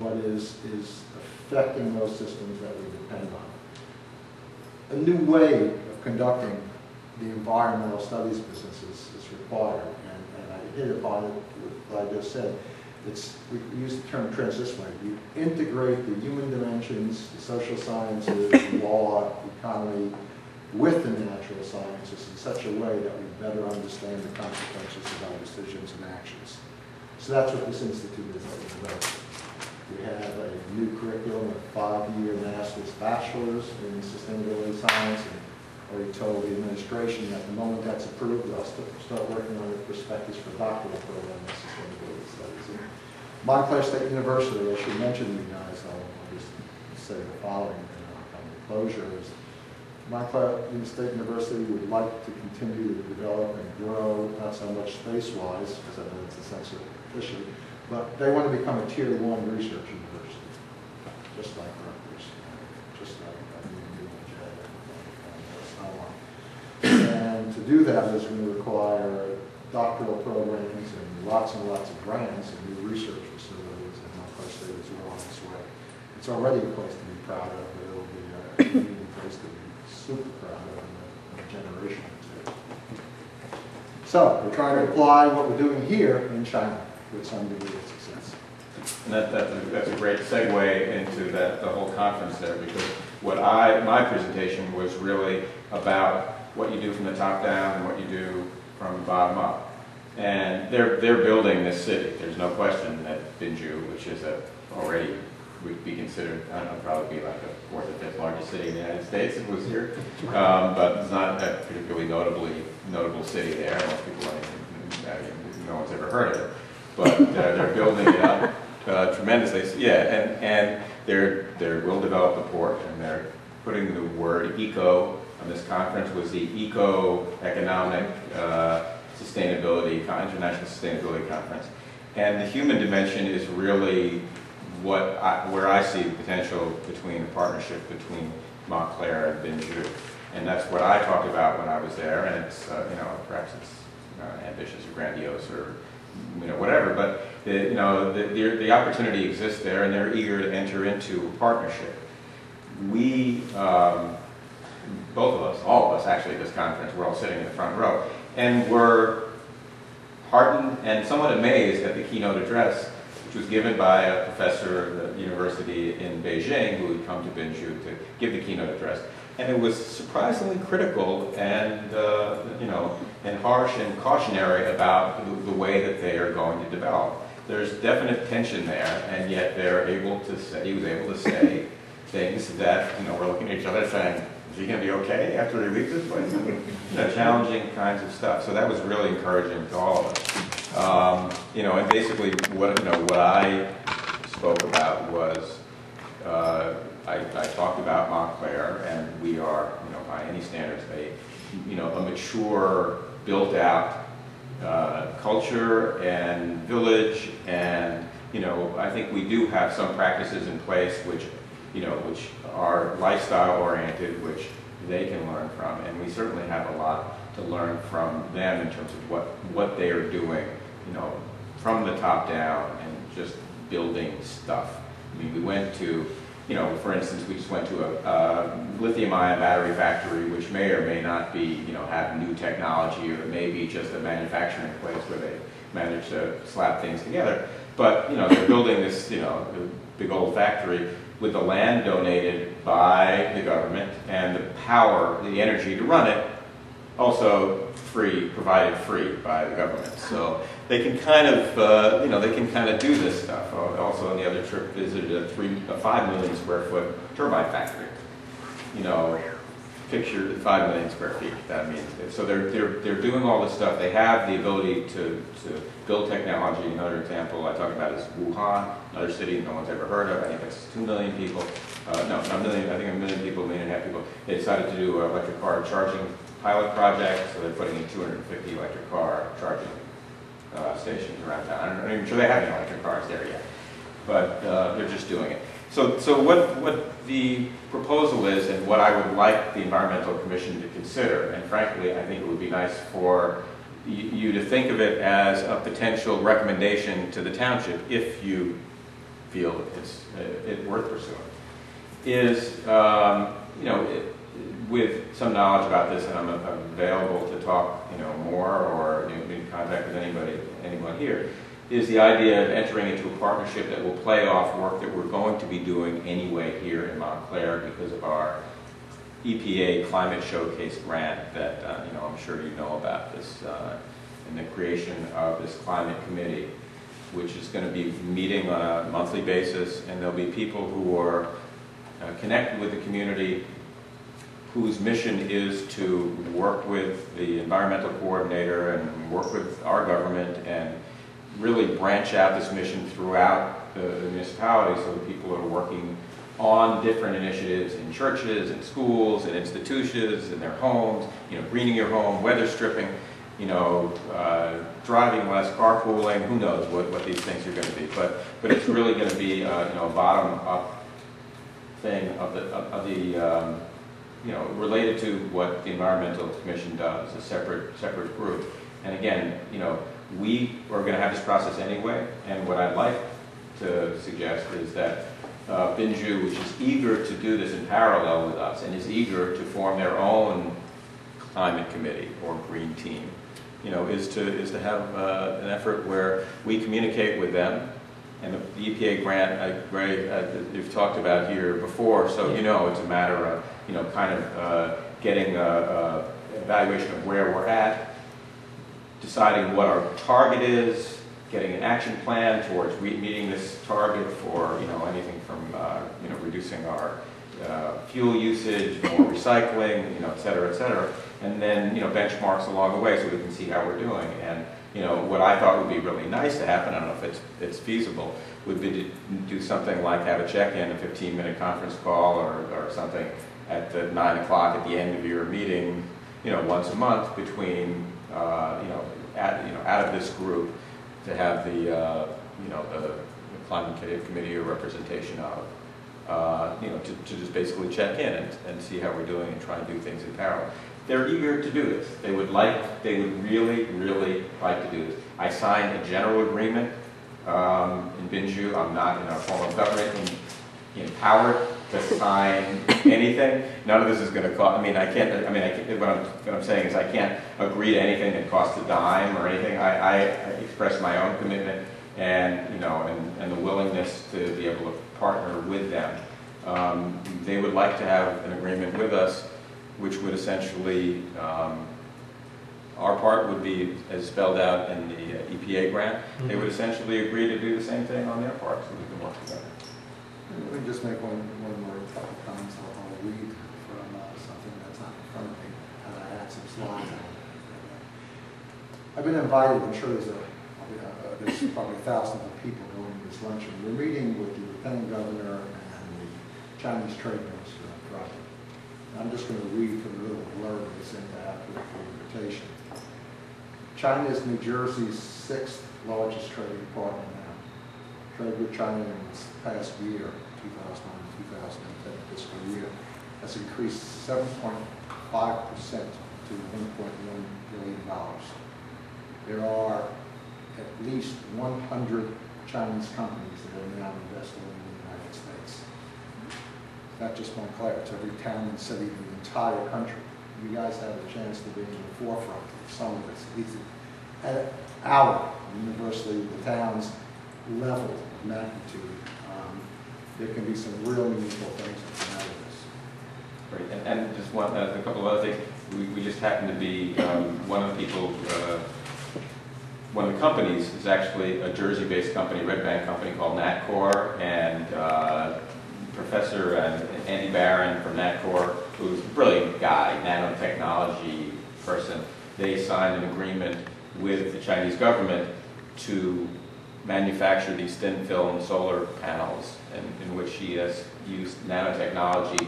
but is, is affecting those systems that we depend on. A new way of conducting the environmental studies business is, is required, and, and I hit upon it with what I just said. It's, we use the term trans this you integrate the human dimensions, the social sciences, law, economy, with the natural sciences in such a way that we better understand the consequences of our decisions and actions. So that's what this institute is we developed. We have a new curriculum, a five-year master's bachelor's in sustainability science, and already told the administration that the moment that's approved, I'll st- start working on the prospectus for doctoral program in sustainability studies. And Montclair State University, I should mention you guys, I'll just say the following, I'll come to closure, is Montclair State University would like to continue to develop and grow, not so much space-wise, because I know it's a sensitive issue, but they want to become a tier one research university, just like Rutgers, just like uh, and JED and so on. And to do that is going to require doctoral programs and lots and lots of grants and new research facilities, and Montclair State is well on its way. It's already a place to be proud of, but it'll be a a place to be super proud of in a- in a generation or two. So, we're trying to apply what we're doing here in China with some degree of success. And that, that's, a, that's a great segue into that, the whole conference there, because what I, my presentation was really about what you do from the top down and what you do from the bottom up. And they're, they're building this city. There's no question that Binju, which is a, already would be considered, I don't know, probably be like a fourth or fifth largest city in the United States it was here. Um, but it's not a particularly notably, notable city there. Most people, even- uh, no one's ever heard of it but uh, they're building it up uh, tremendously. Yeah, and, and they're, they're, will develop the port, and they're putting the word eco, on this conference was the Eco-Economic uh, Sustainability, International Sustainability Conference. And the human dimension is really what I, where I see the potential between a partnership between Montclair and Binju. And that's what I talked about when I was there, and it's, uh, you know, perhaps it's ambitious or grandiose or you know, whatever, but the, you know, the, the, the opportunity exists there and they're eager to enter into a partnership. We, um, both of us, all of us actually at this conference, we're all sitting in the front row, and we're heartened and somewhat amazed at the keynote address, which was given by a professor at the university in Beijing who had come to Binju to give the keynote address. And it was surprisingly critical and, uh, you know, and harsh and cautionary about the, the way that they are going to develop. There's definite tension there, and yet they're able to say, he was able to say things that, you know, we're looking at each other saying, is he going to be okay after he leaves this place? You know, challenging kinds of stuff. So that was really encouraging to all of us. Um, you know, and basically what, you know, what I spoke about was, uh, I, I talked about Montclair, and we are, you know, by any standards, a, you know, a mature, built-out uh, culture and village, and, you know, I think we do have some practices in place which, you know, which are lifestyle-oriented, which they can learn from, and we certainly have a lot to learn from them in terms of what, what they are doing, you know, from the top down and just building stuff. I mean, we went to, you know, for instance, we just went to a, a lithium-ion battery factory, which may or may not be, you know, have new technology, or maybe just a manufacturing place where they manage to slap things together. But, you know, they're building this, you know, big old factory with the land donated by the government and the power, the energy to run it, also free, provided free by the government. So they can kind of, uh, you know, they can kind of do this stuff. Uh, Also on the other trip, visited a three, a five million square foot turbine factory. You know, picture five million square feet, that means. So they're, they're, they're doing all this stuff. They have the ability to, to build technology. Another example I talk about is Wuhan, another city no one's ever heard of. I think it's two million people. Uh, no, not a million, I think a million people, a million and a half people. They decided to do an electric car charging pilot project, so they're putting in 250 electric car charging uh, stations around town. I'm not even sure they have any electric cars there yet, but uh, they're just doing it. So, so what, what the proposal is, and what I would like the Environmental Commission to consider, and frankly, I think it would be nice for you to think of it as a potential recommendation to the township if you feel it's uh, it worth pursuing, is, um, you know, it- with some knowledge about this, and I'm available to talk, you know, more, or you know, in contact with anybody, anyone here, is the idea of entering into a partnership that will play off work that we're going to be doing anyway here in Montclair because of our EPA Climate Showcase grant that, uh, you know, I'm sure you know about this, uh, and the creation of this climate committee, which is going to be meeting on a monthly basis, and there'll be people who are uh, connected with the community, whose mission is to work with the environmental coordinator and work with our government and really branch out this mission throughout the the municipality so that people are working on different initiatives in churches, in schools, in institutions, in their homes, you know, greening your home, weather stripping, you know, uh, driving less, carpooling, who knows what, what these things are going to be. But, but it's really going to be, uh, you know, a bottom-up thing of the, of the, um, you know, related to what the Environmental Commission does, a separate, separate group. And again, you know, we are going to have this process anyway, and what I'd like to suggest is that uh, Binju, which is eager to do this in parallel with us, and is eager to form their own climate committee or green team, you know, is to, is to have uh, an effort where we communicate with them, and the the EPA grant, I, Ray, uh, you've talked about here before, so you know, it's a matter of, you know, kind of uh, getting a, a evaluation of where we're at, deciding what our target is, getting an action plan towards meeting this target for, you know, anything from, uh, you know, reducing our uh, fuel usage, more recycling, you know, et cetera, et cetera. And then, you know, benchmarks along the way so we can see how we're doing. And, you know, what I thought would be really nice to happen, I don't know if it's, it's feasible, would be to do something like have a check-in, a 15-minute conference call or, or something at the nine o'clock at the end of your meeting, you know, once a month between, uh, you know, at, you know, out of this group to have the, uh, you know, the climate committee or representation of, uh, you know, to, to just basically check in and, and see how we're doing and try and do things in parallel. They're eager to do this. They would like, they would really, really like to do this. I signed a general agreement um, in Binju. I'm not in a form of government empowered to sign anything. None of this is going to cost, I mean, I can't, I mean, I can't, what I'm, what I'm saying is I can't agree to anything that costs a dime or anything. I, I express my own commitment and, you know, and, and the willingness to be able to partner with them. Um, They would like to have an agreement with us, which would essentially, um, our part would be as spelled out in the uh, EPA grant. They would essentially agree to do the same thing on their part, so we can work together. Let me just make one, one more couple comments. I'll, I'll read from uh, something that's not in front of me. Had some slides. I've been invited, I'm sure there's a, uh, there's probably thousands of people going to this luncheon. We're meeting with the lieutenant governor and the Chinese trade minister on Friday. I'm just going to read from the little blurb that's in that for the invitation. China is New Jersey's sixth largest trading partner now. Trade with China in this past year, 2009, 2010 fiscal year, has increased 7.5% to $1.1 billion. There are at least 100 Chinese companies that are now investing in the United States. Not just Montclair, it's every town and city in the entire country. You guys have a chance to be in the forefront of some of this. At our university, the town's level magnitude, um, there can be some real meaningful things that come out of this. Great, and, and just one, uh, a couple of other things. We, we just happen to be, um, one of the people, uh, one of the companies is actually a Jersey-based company, Red Bank company called Natcore, and, uh, Professor uh, Andy Barron from Natcore, who's a brilliant guy, nanotechnology person, they signed an agreement with the Chinese government to manufacture these thin film solar panels in, in which she has used nanotechnology